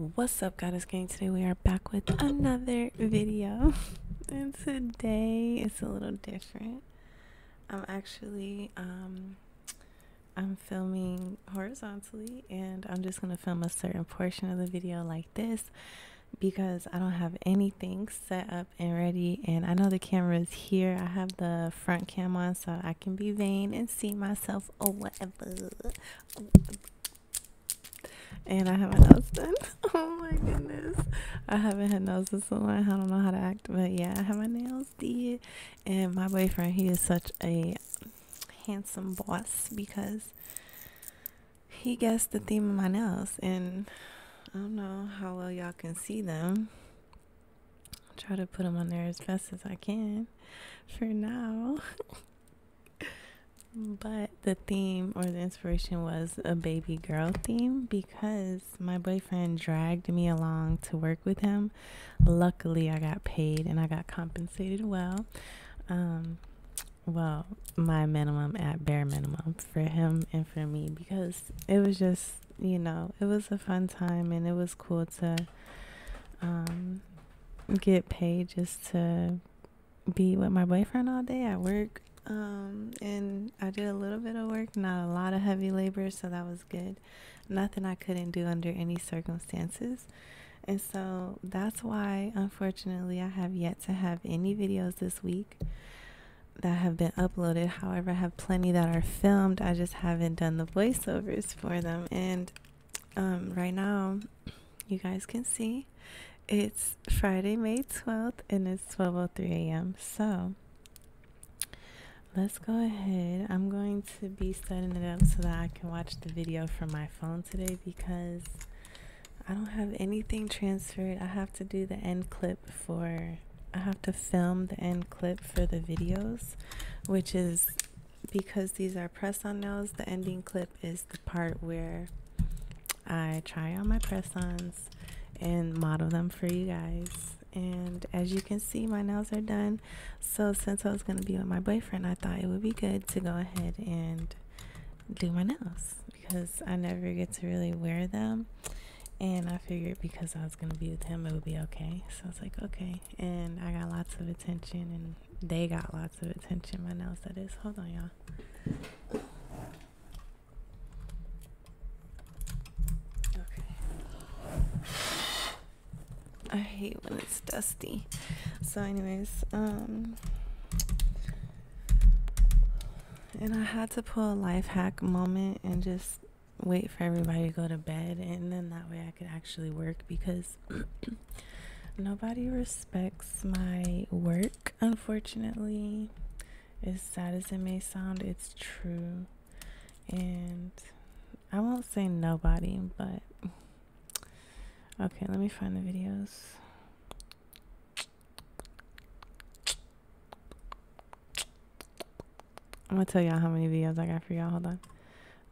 What's up, Goddess Gang? Today we are back with another video, and today it's a little different. I'm actually um, I'm filming horizontally, and I'm just gonna film a certain portion of the video like this because I don't have anything set up and ready. And I know the camera is here. I have the front cam on so I can be vain and see myself or whatever. And I have my nails done. Oh my goodness. I haven't had nails in so long. I don't know how to act. But yeah, I have my nails did. And my boyfriend, he is such a handsome boss because he guessed the theme of my nails. And I don't know how well y'all can see them. I'll try to put them on there as best as I can for now. but the theme or the inspiration was a baby girl theme because my boyfriend dragged me along to work with him. Luckily, I got paid and I got compensated well. Um, well, my minimum at bare minimum for him and for me because it was just you know, it was a fun time and it was cool to um, get paid just to be with my boyfriend all day at work. Um, and I did a little bit of work, not a lot of heavy labor, so that was good. Nothing I couldn't do under any circumstances. And so that's why, unfortunately, I have yet to have any videos this week that have been uploaded. However, I have plenty that are filmed. I just haven't done the voiceovers for them. And um, right now, you guys can see it's Friday, May 12th, and it's 12:03 a.m. So let's go ahead. I'm going to be setting it up so that I can watch the video from my phone today because I don't have anything transferred. I have to do the end clip for I have to film the end clip for the videos, which is because these are press on nails. The ending clip is the part where I try on my press ons and model them for you guys. And as you can see, my nails are done. So, since I was going to be with my boyfriend, I thought it would be good to go ahead and do my nails because I never get to really wear them and I figured because I was going to be with him, it would be okay. So I was like, okay. And I got lots of attention, and they got lots of attention. My nails, that is. Hold on, y'all. Okay. I hate when it's dusty. So, anyways, um, and I had to pull a life hack moment and just wait for everybody to go to bed and then that way I could actually work because nobody respects my work unfortunately as sad as it may sound it's true and I won't say nobody but okay let me find the videos I'm gonna tell y'all how many videos I got for y'all hold on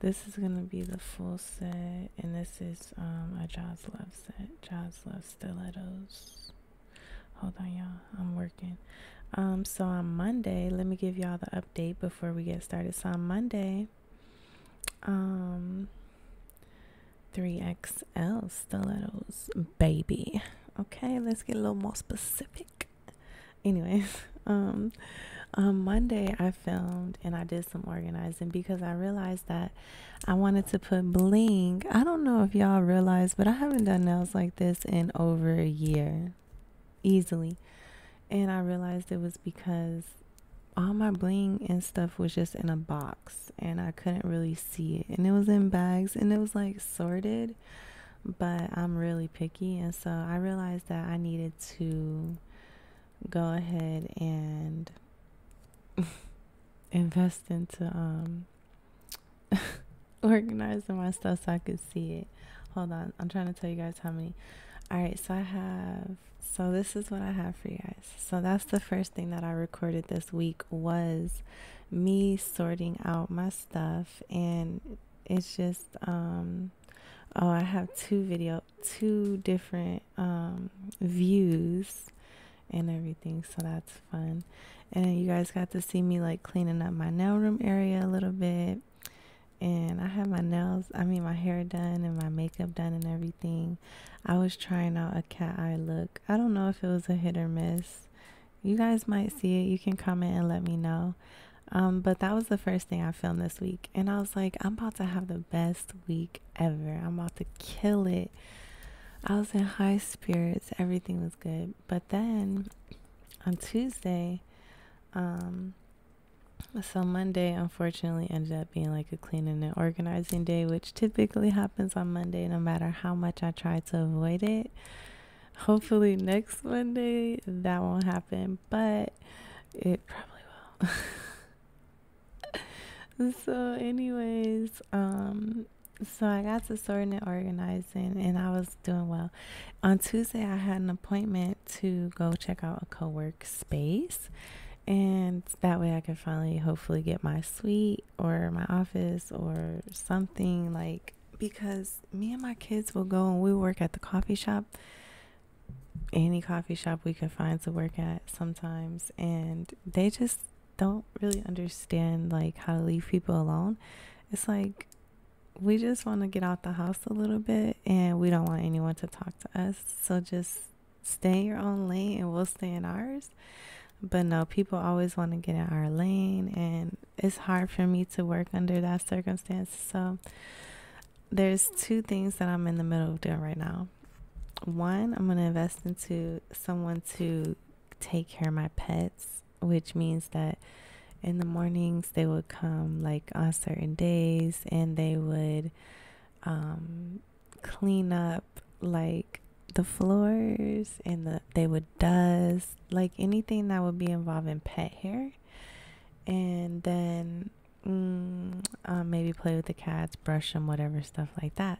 this is gonna be the full set, and this is um, a Jaws Love set. Jaws Love stilettos. Hold on, y'all. I'm working. Um, so on Monday, let me give y'all the update before we get started. So on Monday, um, 3XL stilettos, baby. Okay, let's get a little more specific. Anyways, um, um, Monday I filmed and I did some organizing because I realized that I wanted to put bling. I don't know if y'all realize, but I haven't done nails like this in over a year, easily. And I realized it was because all my bling and stuff was just in a box and I couldn't really see it. And it was in bags and it was like sorted, but I'm really picky. And so I realized that I needed to go ahead and invest into um organizing my stuff so I could see it. Hold on, I'm trying to tell you guys how many. All right, so I have so this is what I have for you guys. So that's the first thing that I recorded this week was me sorting out my stuff and it's just um oh I have two video two different um views and everything so that's fun and you guys got to see me like cleaning up my nail room area a little bit and I had my nails, I mean, my hair done and my makeup done and everything. I was trying out a cat eye look. I don't know if it was a hit or miss. You guys might see it. You can comment and let me know. Um, but that was the first thing I filmed this week. And I was like, I'm about to have the best week ever. I'm about to kill it. I was in high spirits. Everything was good. But then on Tuesday, um, so Monday unfortunately ended up being like a cleaning and organizing day, which typically happens on Monday no matter how much I try to avoid it. Hopefully next Monday that won't happen, but it probably will. so anyways, um so I got to sorting and organizing and I was doing well. On Tuesday I had an appointment to go check out a co-work space and that way I can finally hopefully get my suite or my office or something like because me and my kids will go and we work at the coffee shop. Any coffee shop we can find to work at sometimes. And they just don't really understand like how to leave people alone. It's like we just want to get out the house a little bit and we don't want anyone to talk to us. So just stay in your own lane and we'll stay in ours but no, people always want to get in our lane, and it's hard for me to work under that circumstance. So, there's two things that I'm in the middle of doing right now. One, I'm going to invest into someone to take care of my pets, which means that in the mornings they would come like on certain days and they would um, clean up like the floors and the they would dust like anything that would be involving pet hair. And then mm, uh, maybe play with the cats brush them whatever stuff like that.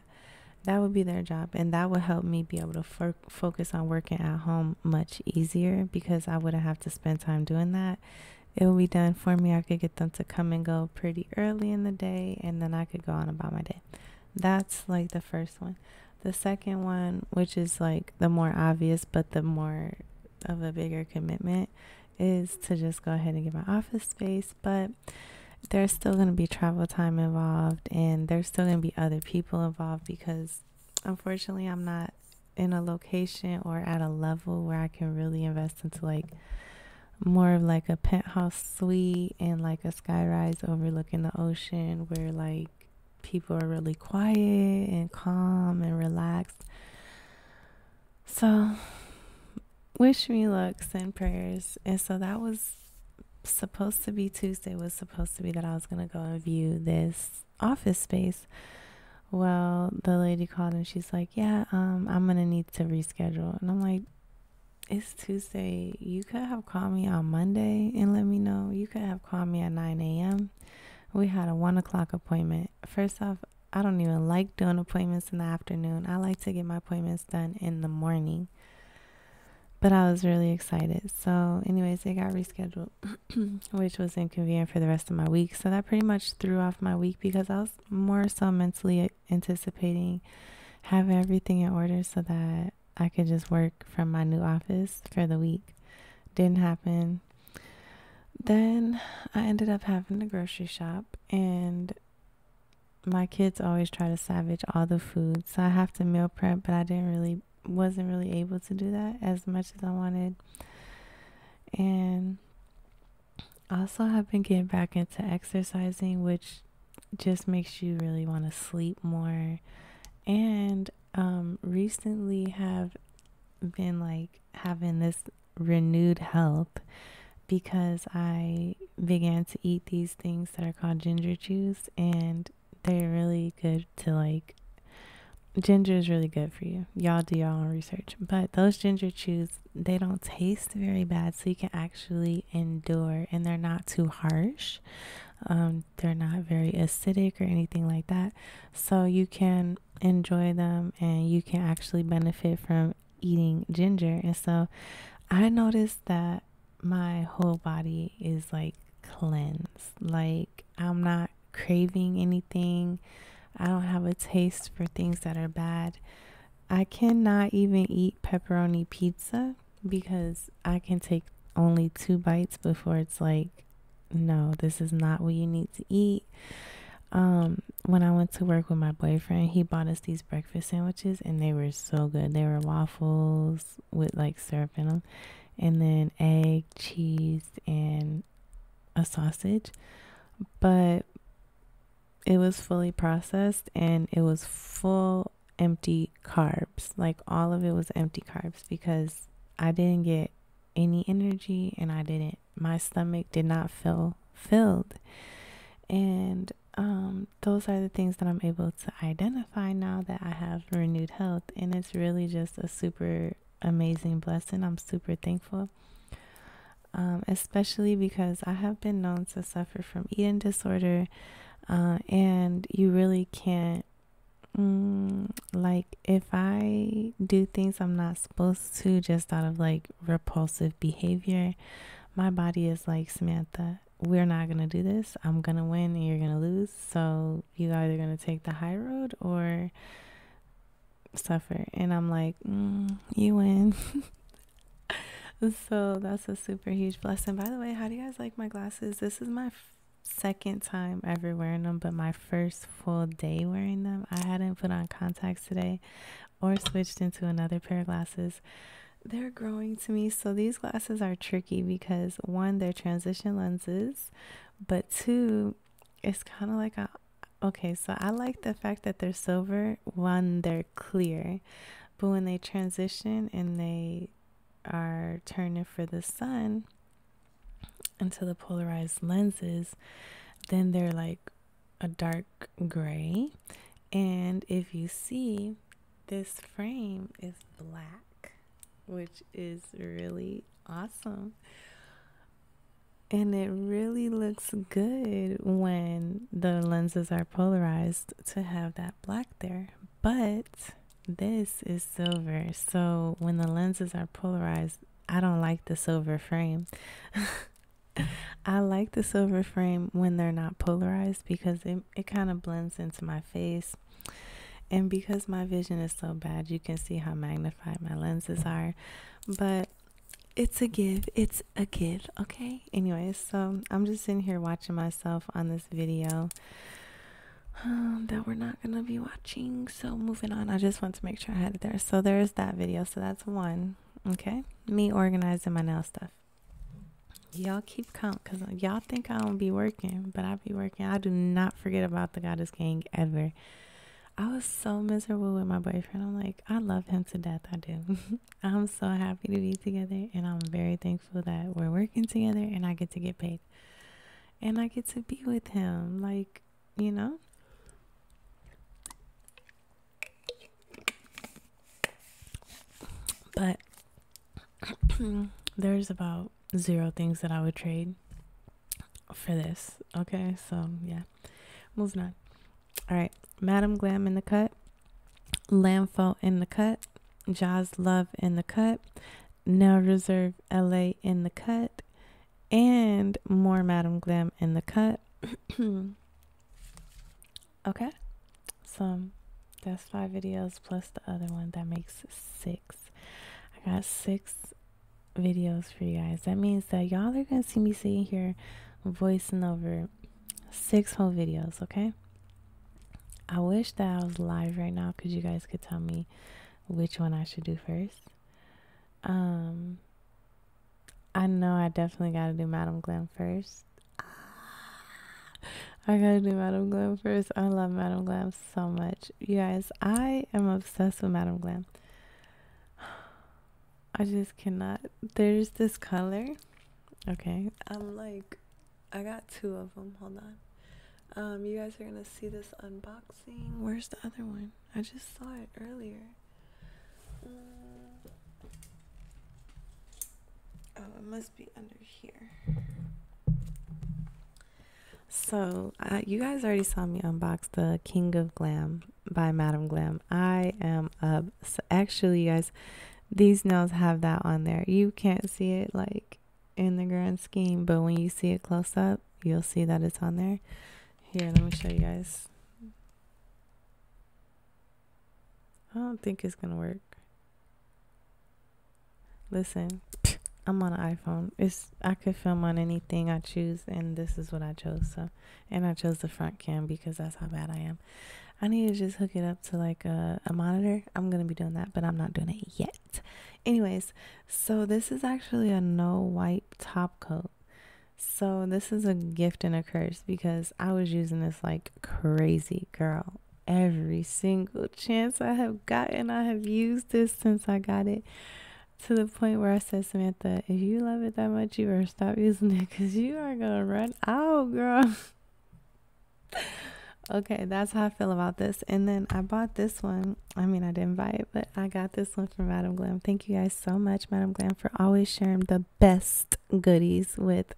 That would be their job and that would help me be able to fo- focus on working at home much easier because i wouldn't have to spend time doing that. It would be done for me. I could get them to come and go pretty early in the day and then i could go on about my day. That's like the first one the second one, which is like the more obvious but the more of a bigger commitment, is to just go ahead and get my office space. But there's still going to be travel time involved and there's still going to be other people involved because unfortunately I'm not in a location or at a level where I can really invest into like more of like a penthouse suite and like a skyrise overlooking the ocean where like people are really quiet and calm and relaxed. So, wish me luck, send prayers. And so that was supposed to be Tuesday, was supposed to be that I was going to go and view this office space. Well, the lady called and she's like, Yeah, um, I'm going to need to reschedule. And I'm like, It's Tuesday. You could have called me on Monday and let me know. You could have called me at 9 a.m. We had a one o'clock appointment. First off, I don't even like doing appointments in the afternoon. I like to get my appointments done in the morning. But I was really excited. So, anyways, it got rescheduled, which was inconvenient for the rest of my week. So, that pretty much threw off my week because I was more so mentally anticipating having everything in order so that I could just work from my new office for the week. Didn't happen. Then I ended up having to grocery shop, and my kids always try to savage all the food, so I have to meal prep, but I didn't really, wasn't really able to do that as much as I wanted. And also, have been getting back into exercising, which just makes you really want to sleep more. And um, recently, have been like having this renewed health because I began to eat these things that are called ginger chews and they're really good to like ginger is really good for you. Y'all do your own research. But those ginger chews, they don't taste very bad, so you can actually endure and they're not too harsh. Um, they're not very acidic or anything like that. So you can enjoy them and you can actually benefit from eating ginger. And so I noticed that my whole body is like cleansed. Like I'm not craving anything. I don't have a taste for things that are bad. I cannot even eat pepperoni pizza because I can take only two bites before it's like, no, this is not what you need to eat. um when I went to work with my boyfriend, he bought us these breakfast sandwiches and they were so good. They were waffles with like syrup in them and then egg, cheese and a sausage. But it was fully processed and it was full empty carbs. Like all of it was empty carbs because I didn't get any energy and I didn't my stomach did not feel filled. And um, those are the things that I'm able to identify now that I have renewed health. And it's really just a super amazing blessing. I'm super thankful. Um, especially because I have been known to suffer from eating disorder, uh, and you really can't Mm, like if I do things I'm not supposed to just out of like repulsive behavior, my body is like, Samantha, we're not going to do this. I'm going to win and you're going to lose. So you're either going to take the high road or suffer. And I'm like, mm, you win. so that's a super huge blessing. By the way, how do you guys like my glasses? This is my second time ever wearing them, but my first full day wearing them. I hadn't put on contacts today or switched into another pair of glasses. They're growing to me. So these glasses are tricky because one, they're transition lenses, but two, it's kind of like a okay, so I like the fact that they're silver. One, they're clear, but when they transition and they are turning for the sun, into the polarized lenses, then they're like a dark gray. And if you see, this frame is black, which is really awesome. And it really looks good when the lenses are polarized to have that black there. But this is silver. So when the lenses are polarized, I don't like the silver frame. I like the silver frame when they're not polarized because it, it kind of blends into my face. And because my vision is so bad, you can see how magnified my lenses are. But it's a give. It's a give. Okay. Anyways, so I'm just sitting here watching myself on this video um, that we're not to be watching. So moving on. I just want to make sure I had it there. So there's that video. So that's one. Okay. Me organizing my nail stuff. Y'all keep count because y'all think I don't be working, but I be working. I do not forget about the Goddess Gang ever. I was so miserable with my boyfriend. I'm like, I love him to death. I do. I'm so happy to be together, and I'm very thankful that we're working together and I get to get paid. And I get to be with him. Like, you know? But there's about zero things that I would trade for this. Okay, so yeah, moving on. All right, Madam Glam in the cut, Lamfo in the cut, Jaws Love in the cut, Now Reserve LA in the cut, and more Madam Glam in the cut. okay, so that's five videos plus the other one that makes six. I got six videos for you guys. That means that y'all are to see me sitting here voicing over six whole videos, okay? I wish that I was live right now because you guys could tell me which one I should do first. Um, I know I definitely got to do Madam Glam first. I gotta do Madam Glam first. I love Madam Glam so much. You guys, I am obsessed with Madam Glam. I just cannot. There's this color. Okay. I'm like, I got two of them. Hold on. Um, you guys are gonna see this unboxing. Where's the other one? I just saw it earlier. Mm. Oh, it must be under here. So, uh, you guys already saw me unbox the King of Glam by Madam Glam. I am. So actually, you guys, these nails have that on there. You can't see it like in the grand scheme, but when you see it close up, you'll see that it's on there. Here, let me show you guys. I don't think it's gonna work. Listen, I'm on an iPhone. It's I could film on anything I choose, and this is what I chose. So, and I chose the front cam because that's how bad I am. I need to just hook it up to like a, a monitor. I'm gonna be doing that, but I'm not doing it yet. Anyways, so this is actually a no wipe top coat. So this is a gift and a curse because I was using this like crazy girl. Every single chance I have gotten, I have used this since I got it to the point where I said, Samantha, if you love it that much, you better stop using it because you are gonna run out, girl. okay, that's how I feel about this. And then I bought this one. I mean, I didn't buy it, but I got this one from Madam Glam. Thank you guys so much, Madam Glam, for always sharing the best goodies with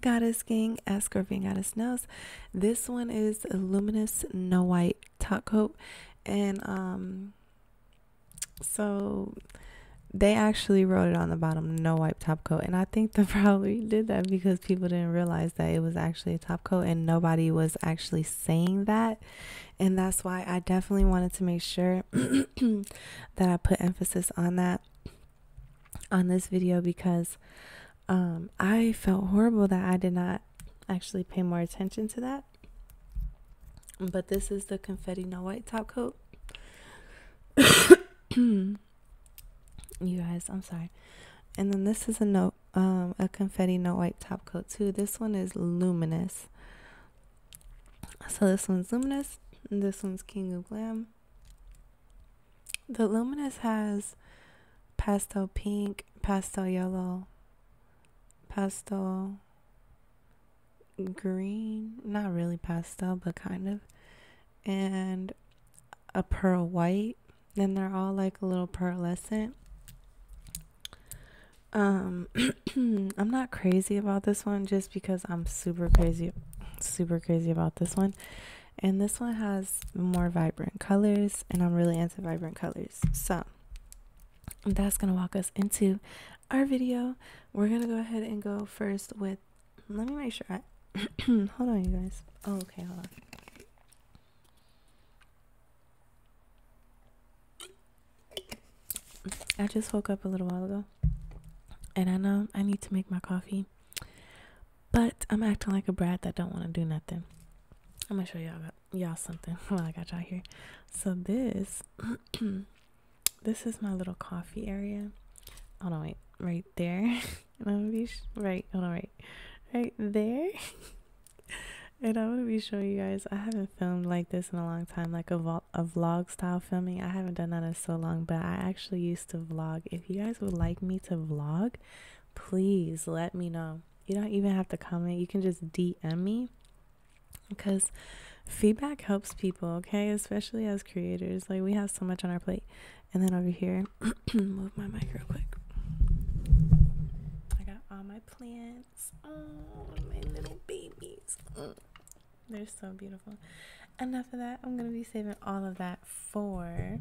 Goddess as Scorpion Goddess Nails. This one is a luminous no wipe top coat. And um so they actually wrote it on the bottom no wipe top coat and i think they probably did that because people didn't realize that it was actually a top coat and nobody was actually saying that and that's why i definitely wanted to make sure that i put emphasis on that on this video because um, i felt horrible that i did not actually pay more attention to that. But this is the confetti no wipe top coat. You guys i'm sorry. And then this is a note um a confetti no wipe top coat too. This one is luminous. So this one's luminous this one's king of glam. The luminous has pastel pink pastel yellow pastel green not really pastel but kind of and a pearl white then they're all like a little pearlescent um, I'm not crazy about this one just because I'm super crazy, super crazy about this one. And this one has more vibrant colors, and I'm really into vibrant colors. So that's gonna walk us into our video. We're gonna go ahead and go first with. Let me make sure. I hold on, you guys. Oh, okay, hold on. I just woke up a little while ago and I know I need to make my coffee, but I'm acting like a brat that don't want to do nothing. I'm gonna show y'all y'all something while I got y'all here. So this this is my little coffee area. Hold on, wait, right there. Let me be right. Hold on, right, right there. and I'm gonna be showing you guys. I haven't filmed like this in a long time, like a, vo- a vlog style filming. I haven't done that in so long, but I actually used to vlog. If you guys would like me to vlog, please let me know. You don't even have to comment. You can just DM me because feedback helps people. Okay, especially as creators. Like we have so much on our plate. And then over here, move my mic real quick. I got all my plants. Oh, my little babies. Mm. They're so beautiful. Enough of that. I'm gonna be saving all of that for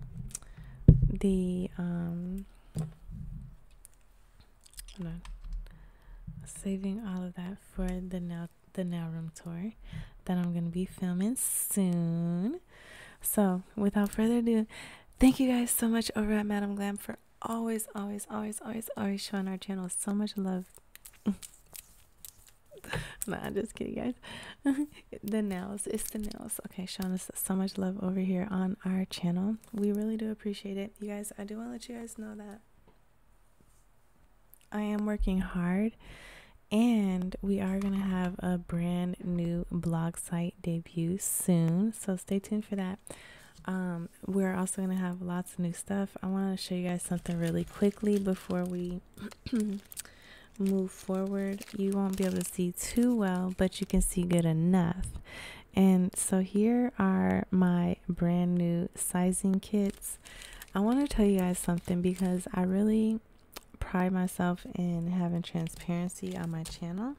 the um hold on. Saving all of that for the nail the nail room tour that I'm gonna be filming soon. So without further ado, thank you guys so much over at Madam Glam for always, always, always, always, always showing our channel so much love. nah, just kidding, guys. the nails, it's the nails. Okay, showing us so much love over here on our channel. We really do appreciate it, you guys. I do want to let you guys know that I am working hard, and we are gonna have a brand new blog site debut soon. So stay tuned for that. Um, we're also gonna have lots of new stuff. I want to show you guys something really quickly before we move forward, you won't be able to see too well, but you can see good enough. And so here are my brand new sizing kits. I want to tell you guys something because I really pride myself in having transparency on my channel.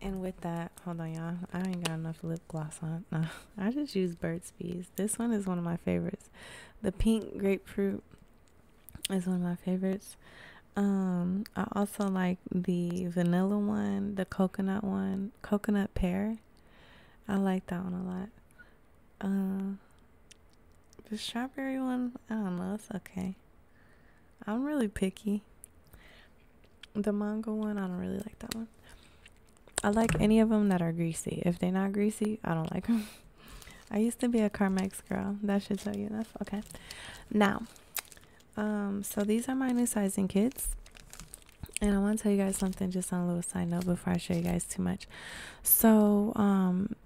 And with that, hold on, y'all. I ain't got enough lip gloss on. No, I just use Burt's Bees. This one is one of my favorites. The pink grapefruit is one of my favorites. Um, I also like the vanilla one, the coconut one, coconut pear. I like that one a lot. Uh, the strawberry one, I don't know, it's okay. I'm really picky. The mango one, I don't really like that one. I like any of them that are greasy. If they're not greasy, I don't like them. I used to be a Carmex girl. That should tell you enough. Okay. Now, um, so these are my new sizing kits. And I want to tell you guys something just on a little side note before I show you guys too much. So, um,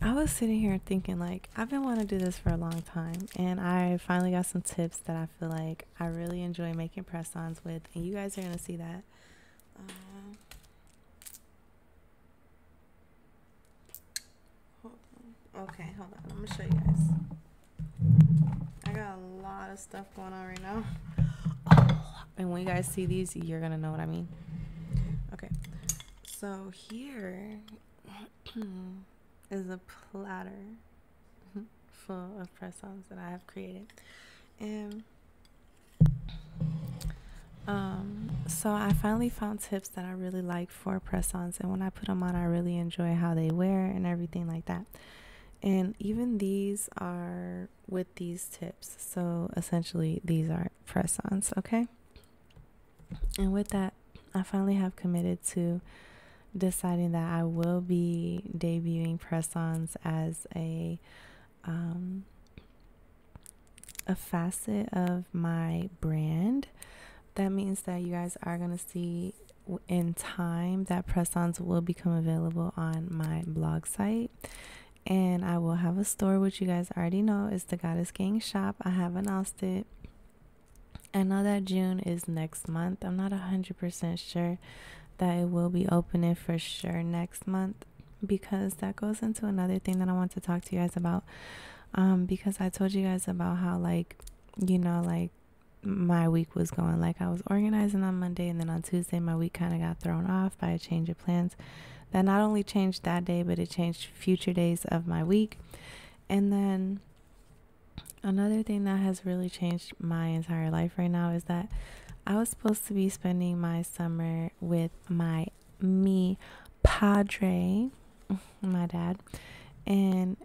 I was sitting here thinking, like, I've been wanting to do this for a long time, and I finally got some tips that I feel like I really enjoy making press ons with, and you guys are going to see that. Uh, hold on. Okay, hold on. I'm going to show you guys. Got a lot of stuff going on right now. Oh, and when you guys see these, you're going to know what I mean. Okay, so here. is a platter full of press-ons that I have created. And um, so I finally found tips that I really like for press-ons, and when I put them on, I really enjoy how they wear and everything like that. And even these are with these tips. So essentially, these are press-ons, okay? And with that, I finally have committed to deciding that I will be debuting press-ons as a um, a facet of my brand. That means that you guys are going to see in time that press-ons will become available on my blog site. And I will have a store, which you guys already know is the Goddess Gang shop. I have announced it. I know that June is next month. I'm not 100% sure that it will be opening for sure next month because that goes into another thing that I want to talk to you guys about. Um, because I told you guys about how, like, you know, like my week was going. Like, I was organizing on Monday, and then on Tuesday, my week kind of got thrown off by a change of plans that not only changed that day, but it changed future days of my week. And then another thing that has really changed my entire life right now is that I was supposed to be spending my summer with my me padre, my dad, and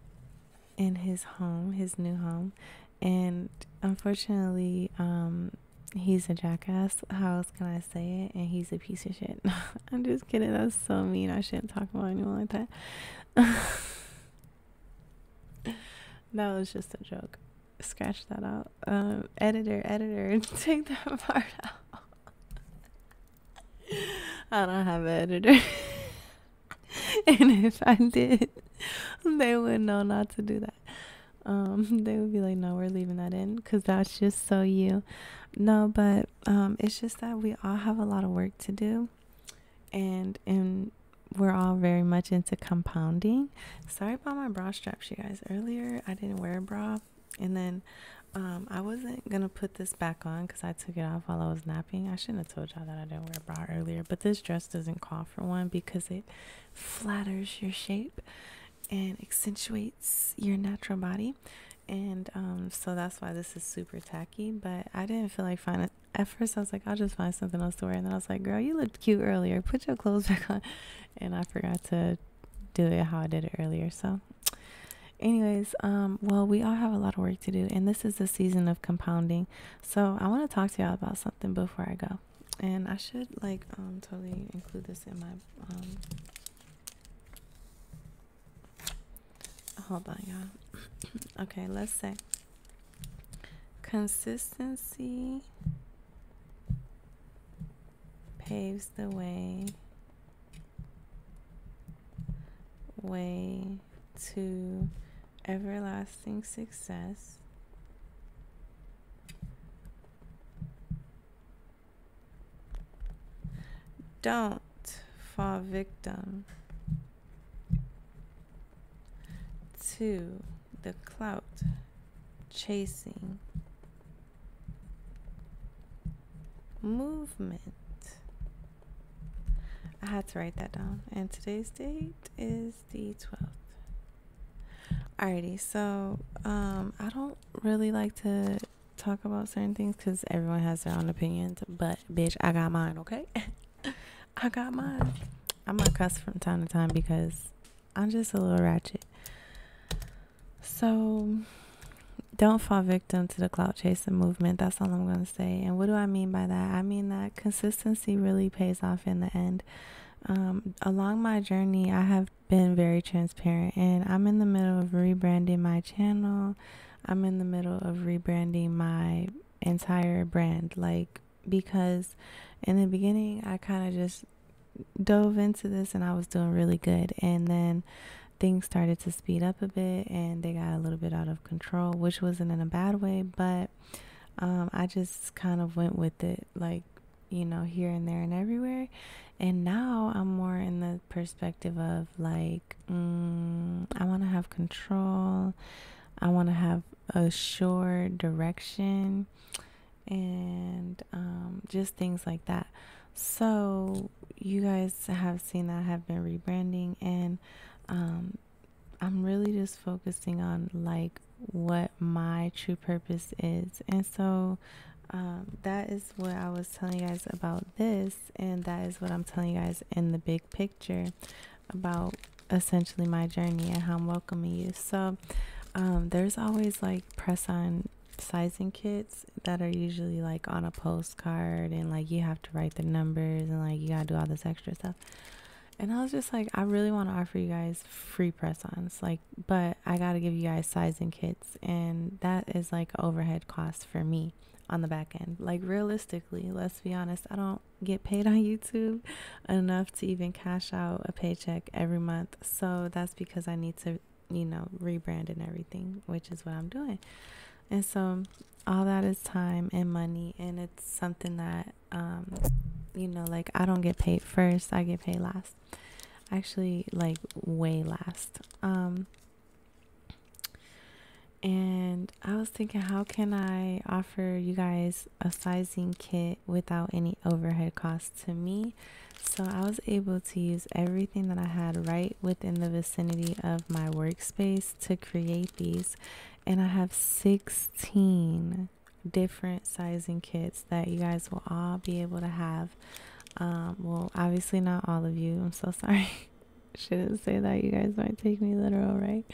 in his home, his new home. And unfortunately, um, he's a jackass. How else can I say it? And he's a piece of shit. I'm just kidding. That's so mean. I shouldn't talk about anyone like that. that was just a joke scratch that out. Um, editor, editor, take that part out. I don't have an editor. and if I did, they would know not to do that. Um, they would be like, no, we're leaving that in because that's just so you. No, but um, it's just that we all have a lot of work to do. And, and we're all very much into compounding. Sorry about my bra straps, you guys. Earlier, I didn't wear a bra and then um, I wasn't gonna put this back on because I took it off while I was napping. I shouldn't have told y'all that I didn't wear a bra earlier, but this dress doesn't call for one because it flatters your shape and accentuates your natural body. And um, so that's why this is super tacky. But I didn't feel like finding. At first, I was like, I'll just find something else to wear. And then I was like, girl, you looked cute earlier. Put your clothes back on. And I forgot to do it how I did it earlier. So anyways um well we all have a lot of work to do and this is the season of compounding so i want to talk to y'all about something before i go and i should like um totally include this in my um hold on y'all okay let's say consistency paves the way way to everlasting success. Don't fall victim to the clout chasing movement. I had to write that down. And today's date is the 12th. Alrighty, so um, I don't really like to talk about certain things because everyone has their own opinions. But bitch, I got mine. Okay, I got mine. I'm gonna cuss from time to time because I'm just a little ratchet. So don't fall victim to the clout chasing movement. That's all I'm going to say. And what do I mean by that? I mean that consistency really pays off in the end. Um, along my journey, I have been very transparent, and I'm in the middle of rebranding my channel. I'm in the middle of rebranding my entire brand. Like, because in the beginning, I kind of just dove into this and I was doing really good. And then things started to speed up a bit and they got a little bit out of control, which wasn't in a bad way, but um, I just kind of went with it, like, you know, here and there and everywhere. And now I'm more in the perspective of like, mm, I want to have control, I want to have a sure direction, and um, just things like that. So, you guys have seen that I have been rebranding and um, I'm really just focusing on like what my true purpose is. And so um, that is what I was telling you guys about this, and that is what I'm telling you guys in the big picture about essentially my journey and how I'm welcoming you. So um, there's always like press on sizing kits that are usually like on a postcard, and like you have to write the numbers and like you gotta do all this extra stuff. And I was just like, I really want to offer you guys free press ons, like, but I got to give you guys sizing kits. And that is like overhead cost for me on the back end. Like, realistically, let's be honest, I don't get paid on YouTube enough to even cash out a paycheck every month. So that's because I need to, you know, rebrand and everything, which is what I'm doing. And so all that is time and money. And it's something that, um, you know, like I don't get paid first, I get paid last. Actually, like way last. Um, and I was thinking, how can I offer you guys a sizing kit without any overhead costs to me? So I was able to use everything that I had right within the vicinity of my workspace to create these. And I have 16 different sizing kits that you guys will all be able to have. Um, well, obviously not all of you. I'm so sorry. Shouldn't say that. You guys might take me literal, right?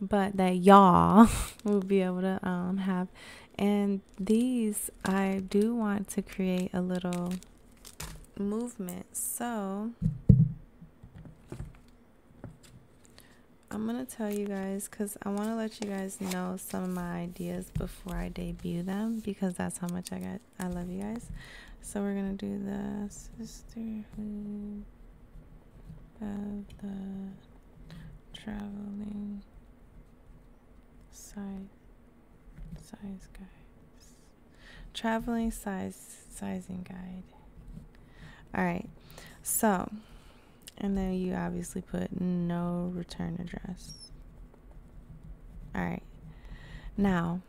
But that y'all will be able to um, have. And these, I do want to create a little movement. So I'm gonna tell you guys because I want to let you guys know some of my ideas before I debut them because that's how much I got. I love you guys. So we're gonna do the sisterhood of the traveling size size guides. Traveling size sizing guide. All right. So and then you obviously put no return address. All right. Now,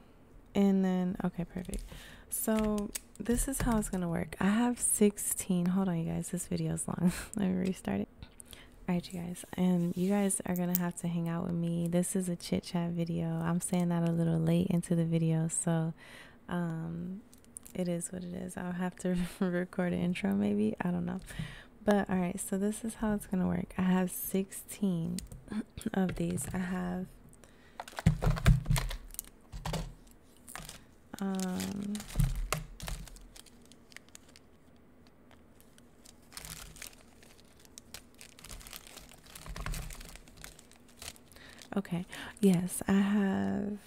and then, okay, perfect. So this is how it's going to work. I have 16. Hold on, you guys. This video is long. Let me restart it. All right, you guys. And you guys are going to have to hang out with me. This is a chit chat video. I'm saying that a little late into the video. So, um, it is what it is. I'll have to record an intro maybe. I don't know. But all right, so this is how it's going to work. I have 16 of these. I have um Okay. Yes, I have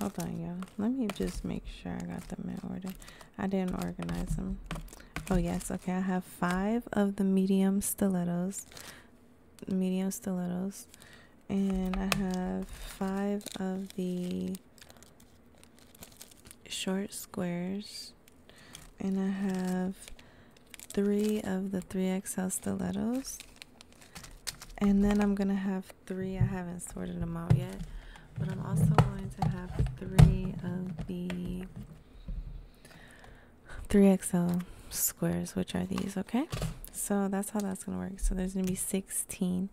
Hold on, y'all. Let me just make sure I got them in order. I didn't organize them. Oh, yes. Okay. I have five of the medium stilettos. Medium stilettos. And I have five of the short squares. And I have three of the 3XL stilettos. And then I'm going to have three. I haven't sorted them out yet. But I'm also going to have three of the 3XL squares, which are these, okay? So that's how that's going to work. So there's going to be 16.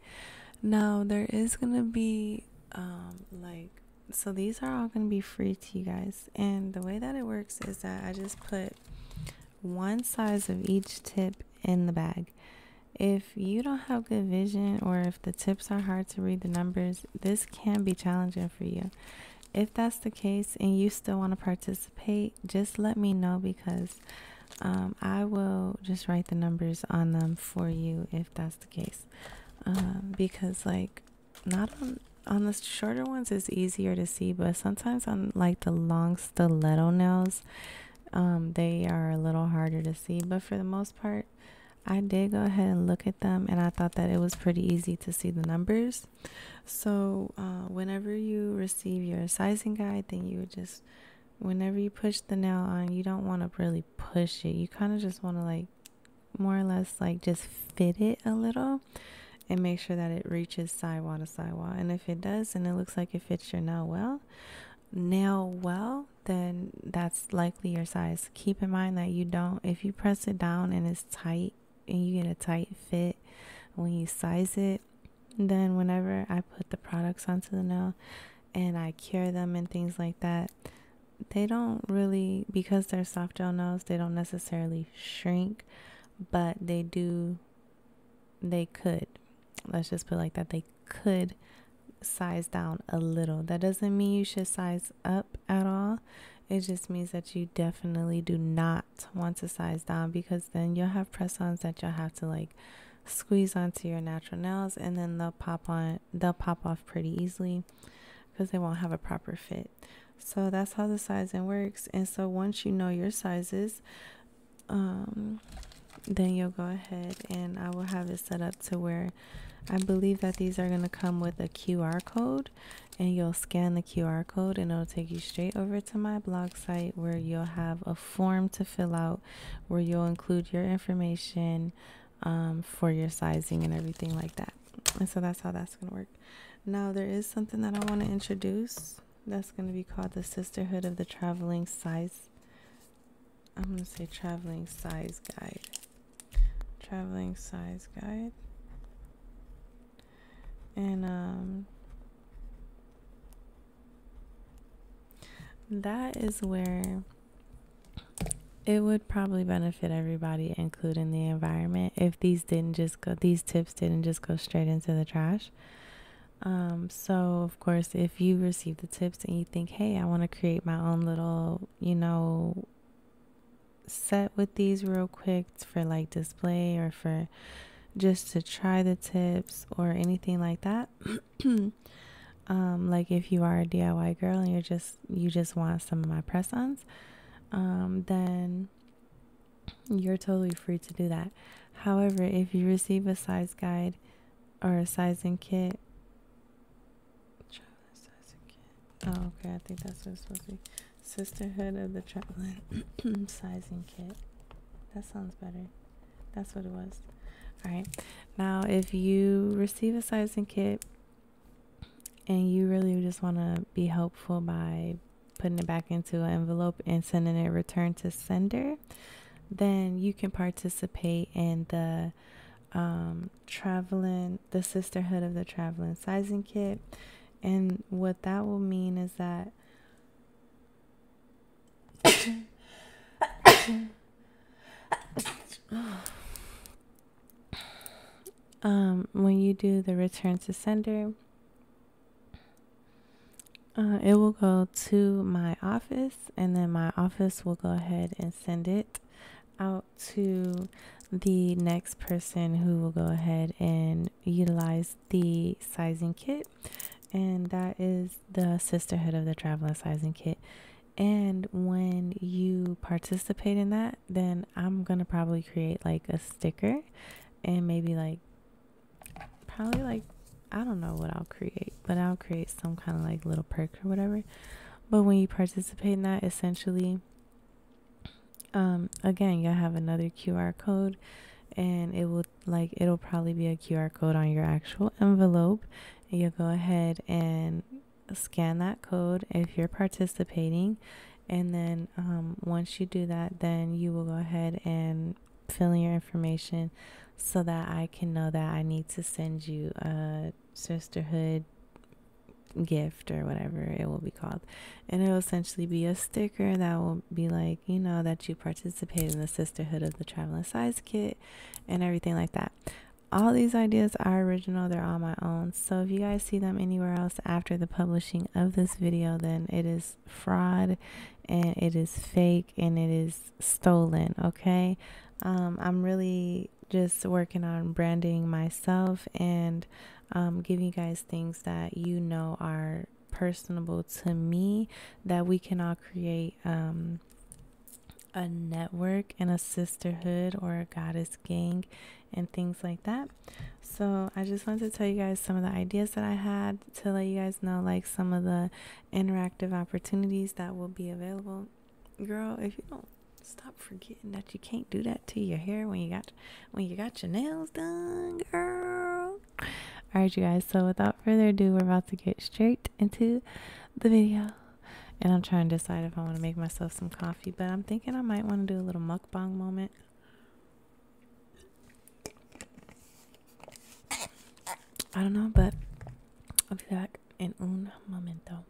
Now, there is going to be, um, like, so these are all going to be free to you guys. And the way that it works is that I just put one size of each tip in the bag. if you don't have good vision or if the tips are hard to read the numbers, this can be challenging for you. If that's the case and you still want to participate, just let me know because um, I will just write the numbers on them for you if that's the case. Um, because, like, not on on the shorter ones it's easier to see but sometimes on like the long stiletto nails um, they are a little harder to see but for the most part i did go ahead and look at them and i thought that it was pretty easy to see the numbers so uh, whenever you receive your sizing guide then you would just whenever you push the nail on you don't want to really push it you kind of just want to like more or less like just fit it a little and make sure that it reaches sidewall to sidewall. And if it does and it looks like it fits your nail well, nail well, then that's likely your size. Keep in mind that you don't, if you press it down and it's tight and you get a tight fit when you size it, then whenever I put the products onto the nail and I cure them and things like that, they don't really, because they're soft gel nails, they don't necessarily shrink, but they do, they could let's just put like that they could size down a little. That doesn't mean you should size up at all. It just means that you definitely do not want to size down because then you'll have press-ons that you'll have to like squeeze onto your natural nails and then they'll pop on they'll pop off pretty easily because they won't have a proper fit so that's how the sizing works and so once you know your sizes um then you'll go ahead and I will have it set up to where I believe that these are going to come with a QR code and you'll scan the QR code and it'll take you straight over to my blog site where you'll have a form to fill out where you'll include your information um, for your sizing and everything like that. And so that's how that's going to work. Now, there is something that I want to introduce that's going to be called the Sisterhood of the Traveling Size. I'm going to say Traveling Size Guide. Traveling Size Guide and um that is where it would probably benefit everybody including the environment if these didn't just go these tips didn't just go straight into the trash um, so of course if you receive the tips and you think hey i want to create my own little you know set with these real quick for like display or for just to try the tips or anything like that. um, like if you are a DIY girl and you're just you just want some of my press-ons, um, then you're totally free to do that. However, if you receive a size guide or a sizing kit, Oh, okay. I think that's what it's supposed to be. Sisterhood of the Traveling Sizing Kit. That sounds better. That's what it was. All right. Now, if you receive a sizing kit and you really just want to be helpful by putting it back into an envelope and sending it return to sender, then you can participate in the um, traveling, the sisterhood of the traveling sizing kit. And what that will mean is that um, when you do the return to sender, uh, it will go to my office, and then my office will go ahead and send it out to the next person who will go ahead and utilize the sizing kit, and that is the Sisterhood of the Traveler Sizing Kit. And when you participate in that, then I'm gonna probably create like a sticker and maybe like probably like I don't know what I'll create, but I'll create some kind of like little perk or whatever. But when you participate in that, essentially, um, again, you'll have another QR code, and it will like it'll probably be a QR code on your actual envelope, you'll go ahead and scan that code if you're participating, and then um, once you do that, then you will go ahead and fill in your information so that I can know that I need to send you a sisterhood gift or whatever it will be called. And it will essentially be a sticker that will be like, you know, that you participate in the Sisterhood of the Traveling Size Kit and everything like that. All these ideas are original, they're all my own. So if you guys see them anywhere else after the publishing of this video, then it is fraud and it is fake and it is stolen, okay? Um, I'm really just working on branding myself and um, giving you guys things that you know are personable to me that we can all create um, a network and a sisterhood or a goddess gang and things like that. So I just wanted to tell you guys some of the ideas that I had to let you guys know like some of the interactive opportunities that will be available. Girl, if you don't stop forgetting that you can't do that to your hair when you got when you got your nails done, girl. All right, you guys. So without further ado, we're about to get straight into the video. And I'm trying to decide if I want to make myself some coffee, but I'm thinking I might want to do a little mukbang moment. I don't know, but I'll be back in un momento.